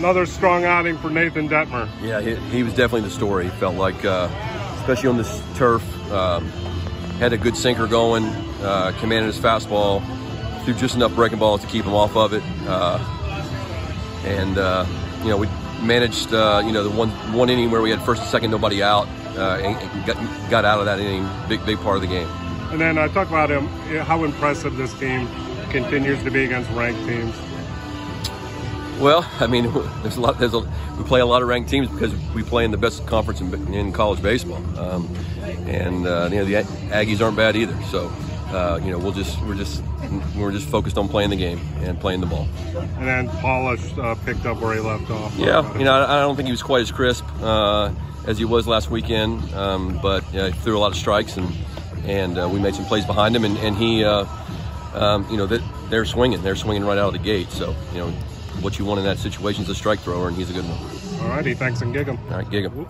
Another strong outing for Nathan Dettmer. Yeah, he, he was definitely the story. Felt like, uh, especially on this turf, um, had a good sinker going, uh, commanded his fastball, threw just enough breaking balls to keep him off of it, uh, and uh, you know we managed uh, you know the one one inning where we had first and second nobody out, uh, and got, got out of that inning, big big part of the game. And then I talk about him, how impressive this team continues to be against ranked teams. Well, I mean, there's a lot. There's a we play a lot of ranked teams because we play in the best conference in, in college baseball, um, and uh, you know the Aggies aren't bad either. So, uh, you know, we'll just we're just we're just focused on playing the game and playing the ball. And then Polish uh, picked up where he left off. Yeah, you know, I, I don't think he was quite as crisp uh, as he was last weekend, um, but you know, he threw a lot of strikes and and uh, we made some plays behind him, and, and he, uh, um, you know, they're swinging, they're swinging right out of the gate. So, you know, what you want in that situation is a strike thrower, and he's a good one. All righty, thanks and gig him. All right, gig him.